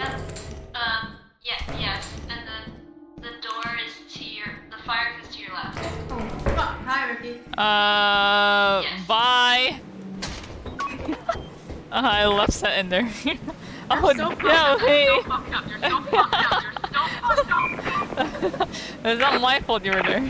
That's, um, yeah, yes. And then the door is to your, the fire is to your left. Oh, fuck. Hi, Uh, Yes. bye. uh, I left that in there. oh, so no, hey. You're So oh, fucked up. You're so fucked up. You're so fucked up. It's not my fault you were there.